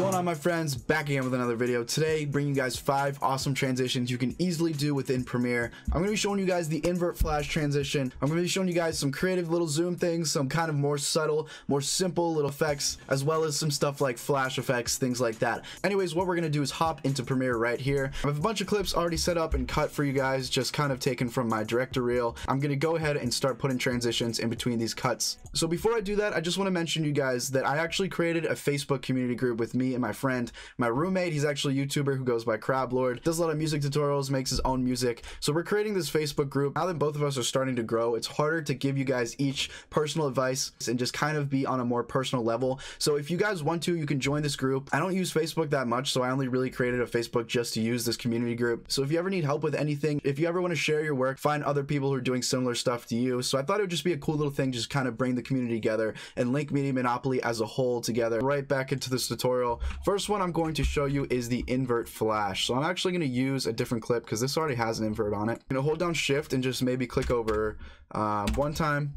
on my friends? Back again with another video. Today bringing you guys five awesome transitions you can easily do within premiere. I'm going to be showing you guys the invert flash transition. I'm going to be showing you guys some creative little zoom things some kind of more subtle more simple little effects as well as some stuff like flash effects things like that. Anyways what we're going to do is hop into premiere right here. I have a bunch of clips already set up and cut for you guys just kind of taken from my director reel. I'm going to go ahead and start putting transitions in between these cuts. So before i do that i just want to mention you guys that i actually created a facebook community group with me and my friend. My roommate, he's actually a YouTuber who goes by Crablord, does a lot of music tutorials, makes his own music. So we're creating this Facebook group. Now that both of us are starting to grow, it's harder to give you guys each personal advice and just kind of be on a more personal level. So if you guys want to, you can join this group. I don't use Facebook that much, so I only really created a Facebook just to use this community group. So if you ever need help with anything, if you ever want to share your work, find other people who are doing similar stuff to you. So I thought it would just be a cool little thing, just kind of bring the community together and link Media Monopoly as a whole together. Right back into this tutorial. First one I'm going to show you is the invert flash. So I'm actually going to use a different clip because this already has an invert on it. I'm going to hold down shift and just maybe click over um, one time.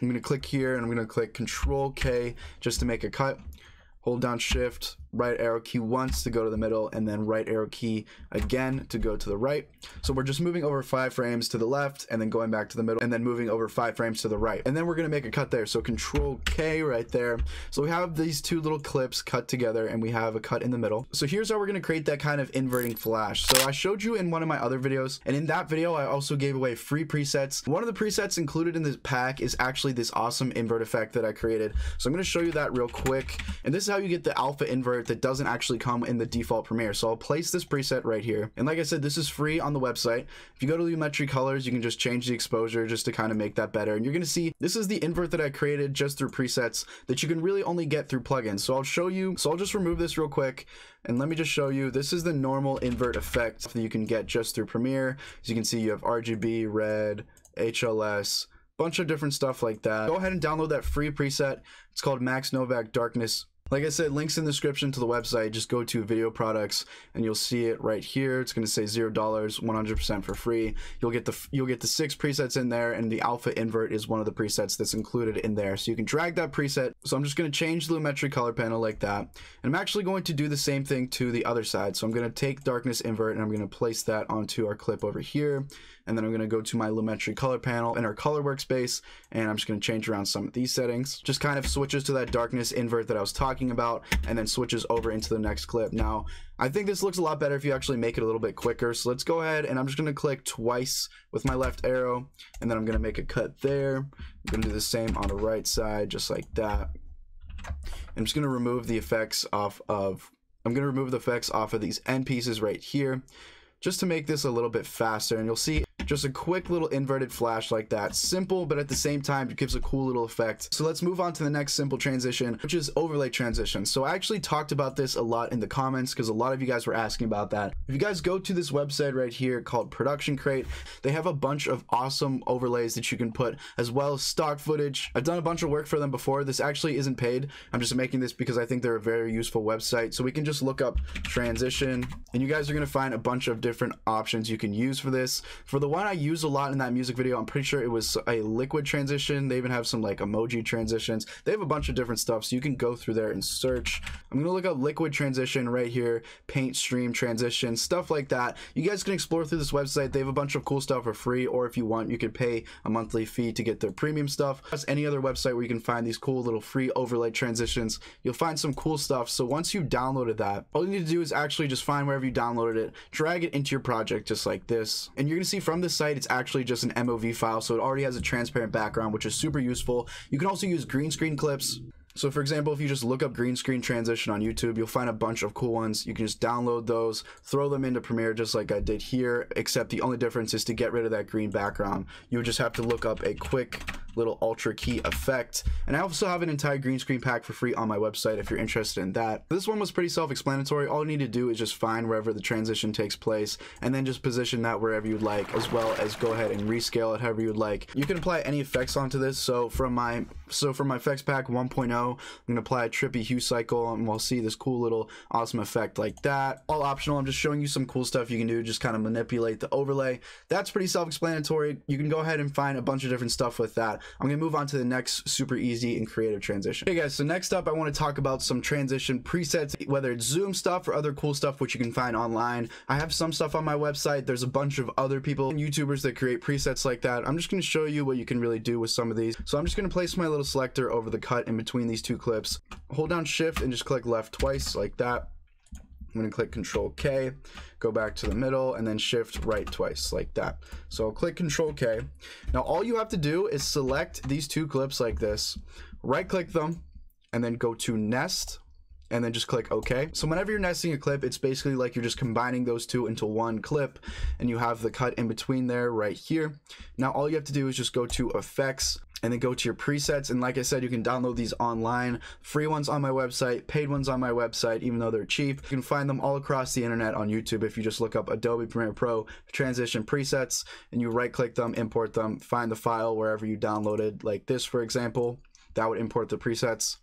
I'm going to click here and I'm going to click control K just to make a cut. Hold down shift, right arrow key once to go to the middle and then right arrow key again to go to the right. So we're just moving over five frames to the left and then going back to the middle and then moving over five frames to the right. And then we're going to make a cut there. So control K right there. So we have these two little clips cut together and we have a cut in the middle. So here's how we're going to create that kind of inverting flash. So I showed you in one of my other videos and in that video I also gave away free presets. One of the presets included in this pack is actually this awesome invert effect that I created. So I'm going to show you that real quick. And this is how you get the alpha invert that doesn't actually come in the default Premiere. So I'll place this preset right here. And like I said, this is free on the website. If you go to Lumetri Colors, you can just change the exposure just to kind of make that better. And you're going to see this is the invert that I created just through presets that you can really only get through plugins. So I'll show you. So I'll just remove this real quick. And let me just show you, this is the normal invert effect that you can get just through Premiere. As you can see, you have RGB, red, HLS, bunch of different stuff like that. Go ahead and download that free preset. It's called Max Novak Darkness like I said, links in the description to the website. Just go to video products and you'll see it right here. It's going to say zero dollars, 100% for free. You'll get the you'll get the six presets in there, and the alpha invert is one of the presets that's included in there. So you can drag that preset. So I'm just going to change the Lumetri color panel like that, and I'm actually going to do the same thing to the other side. So I'm going to take darkness invert and I'm going to place that onto our clip over here and then I'm going to go to my Lumetri color panel in our color workspace and I'm just going to change around some of these settings just kind of switches to that darkness invert that I was talking about and then switches over into the next clip. Now I think this looks a lot better if you actually make it a little bit quicker. So let's go ahead and I'm just going to click twice with my left arrow and then I'm going to make a cut there. I'm going to do the same on the right side just like that. I'm just going to remove the effects off of I'm going to remove the effects off of these end pieces right here just to make this a little bit faster and you'll see just a quick little inverted flash like that. Simple, but at the same time, it gives a cool little effect. So let's move on to the next simple transition, which is overlay transition. So I actually talked about this a lot in the comments because a lot of you guys were asking about that. If you guys go to this website right here called Production Crate, they have a bunch of awesome overlays that you can put as well as stock footage. I've done a bunch of work for them before. This actually isn't paid. I'm just making this because I think they're a very useful website. So we can just look up transition and you guys are going to find a bunch of different options you can use for this. For the one I used a lot in that music video. I'm pretty sure it was a liquid transition. They even have some like emoji transitions. They have a bunch of different stuff, so you can go through there and search. I'm gonna look up liquid transition right here, paint stream transition, stuff like that. You guys can explore through this website. They have a bunch of cool stuff for free, or if you want, you could pay a monthly fee to get their premium stuff. That's any other website where you can find these cool little free overlay transitions. You'll find some cool stuff. So once you've downloaded that, all you need to do is actually just find wherever you downloaded it, drag it into your project just like this, and you're gonna see from this site, it's actually just an MOV file, so it already has a transparent background, which is super useful. You can also use green screen clips. So for example, if you just look up green screen transition on YouTube, you'll find a bunch of cool ones. You can just download those, throw them into Premiere just like I did here, except the only difference is to get rid of that green background. You would just have to look up a quick little ultra key effect. And I also have an entire green screen pack for free on my website if you're interested in that. This one was pretty self-explanatory. All you need to do is just find wherever the transition takes place and then just position that wherever you'd like as well as go ahead and rescale it however you'd like. You can apply any effects onto this. So from my so from my effects pack 1.0, I'm gonna apply a trippy hue cycle and we'll see this cool little awesome effect like that. All optional. I'm just showing you some cool stuff you can do. Just kind of manipulate the overlay. That's pretty self-explanatory. You can go ahead and find a bunch of different stuff with that. I'm gonna move on to the next super easy and creative transition. Okay guys, so next up I wanna talk about some transition presets, whether it's Zoom stuff or other cool stuff which you can find online. I have some stuff on my website. There's a bunch of other people, YouTubers that create presets like that. I'm just gonna show you what you can really do with some of these. So I'm just gonna place my little selector over the cut in between these two clips. Hold down shift and just click left twice like that. I'm going to click Control K, go back to the middle, and then Shift right twice like that. So I'll click Control K. Now all you have to do is select these two clips like this, right click them, and then go to Nest, and then just click OK. So whenever you're nesting a clip, it's basically like you're just combining those two into one clip, and you have the cut in between there right here. Now all you have to do is just go to Effects, and then go to your presets. And like I said, you can download these online, free ones on my website, paid ones on my website, even though they're cheap. You can find them all across the internet on YouTube if you just look up Adobe Premiere Pro transition presets and you right click them, import them, find the file wherever you downloaded, like this, for example. That would import the presets.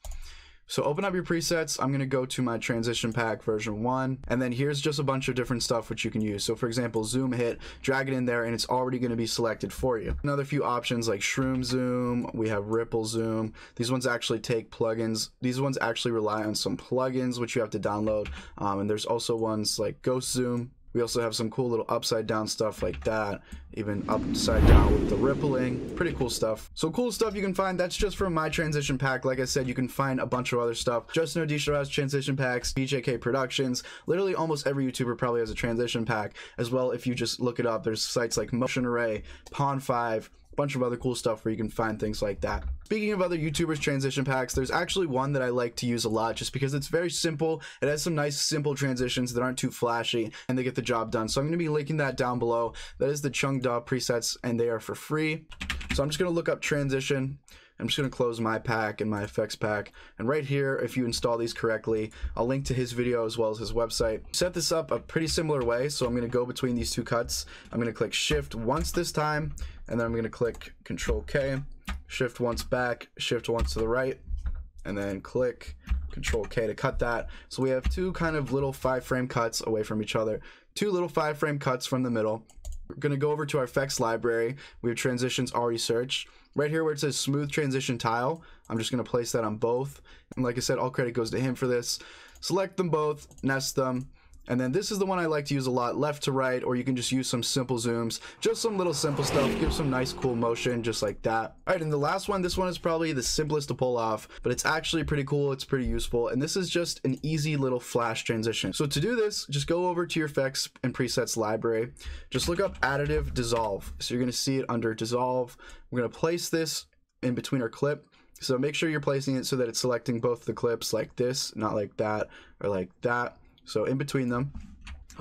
So open up your presets. I'm going to go to my transition pack version 1. And then here's just a bunch of different stuff which you can use. So for example, zoom hit, drag it in there, and it's already going to be selected for you. Another few options like shroom zoom. We have ripple zoom. These ones actually take plugins. These ones actually rely on some plugins which you have to download. Um, and there's also ones like ghost zoom we also have some cool little upside down stuff like that, even upside down with the rippling. Pretty cool stuff. So cool stuff you can find. That's just from my transition pack. Like I said, you can find a bunch of other stuff. Justin Odisho has transition packs, BJK Productions. Literally almost every YouTuber probably has a transition pack as well. If you just look it up, there's sites like Motion Array, Pond5, bunch of other cool stuff where you can find things like that. Speaking of other YouTubers transition packs, there's actually one that I like to use a lot just because it's very simple. It has some nice simple transitions that aren't too flashy and they get the job done. So I'm going to be linking that down below. That is the ChungDha presets and they are for free. So I'm just going to look up transition. I'm just going to close my pack and my effects pack. And right here, if you install these correctly, I'll link to his video as well as his website. Set this up a pretty similar way. So I'm going to go between these two cuts. I'm going to click shift once this time and then I'm going to click Control K, shift once back, shift once to the right, and then click Control K to cut that. So we have two kind of little five frame cuts away from each other, two little five frame cuts from the middle. We're going to go over to our effects library. We have transitions already searched. Right here where it says smooth transition tile, I'm just going to place that on both. And like I said, all credit goes to him for this. Select them both, nest them, and then this is the one I like to use a lot, left to right, or you can just use some simple zooms. Just some little simple stuff, give some nice cool motion, just like that. All right, and the last one, this one is probably the simplest to pull off, but it's actually pretty cool, it's pretty useful, and this is just an easy little flash transition. So to do this, just go over to your effects and presets library, just look up additive dissolve. So you're gonna see it under dissolve. We're gonna place this in between our clip. So make sure you're placing it so that it's selecting both the clips like this, not like that, or like that. So in between them.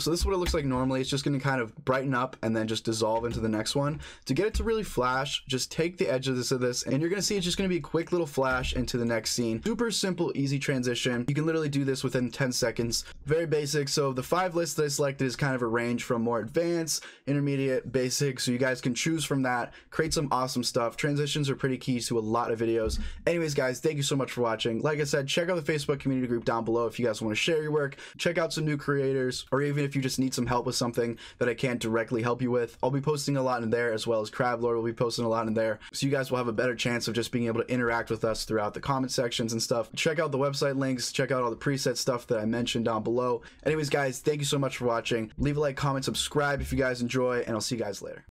So this is what it looks like normally. It's just going to kind of brighten up and then just dissolve into the next one. To get it to really flash, just take the edge of this of this and you're going to see it's just going to be a quick little flash into the next scene. Super simple, easy transition. You can literally do this within 10 seconds. Very basic. So the five lists that I selected is kind of a range from more advanced, intermediate, basic. So you guys can choose from that, create some awesome stuff. Transitions are pretty key to a lot of videos. Anyways, guys, thank you so much for watching. Like I said, check out the Facebook community group down below if you guys want to share your work. Check out some new creators or even if you just need some help with something that I can't directly help you with, I'll be posting a lot in there as well as Crabblord will be posting a lot in there. So you guys will have a better chance of just being able to interact with us throughout the comment sections and stuff. Check out the website links, check out all the preset stuff that I mentioned down below. Anyways, guys, thank you so much for watching. Leave a like, comment, subscribe if you guys enjoy, and I'll see you guys later.